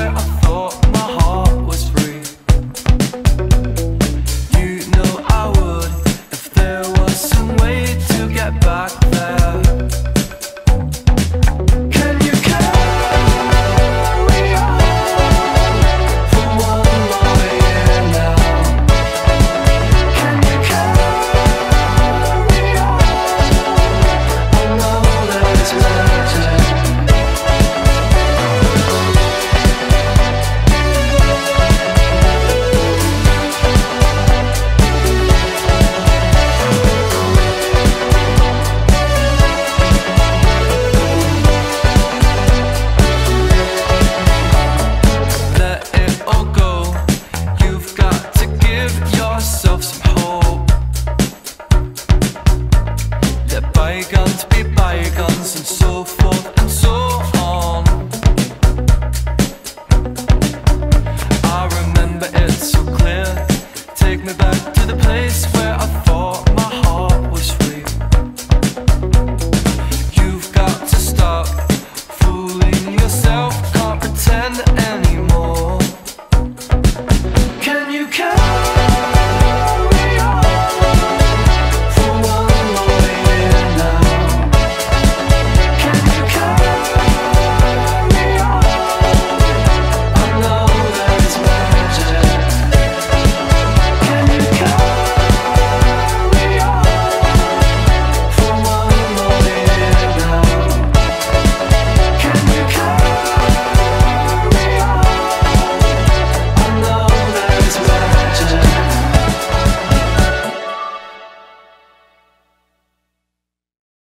I thought fire and so forth and so on. I remember it so clear. Take me back to the place where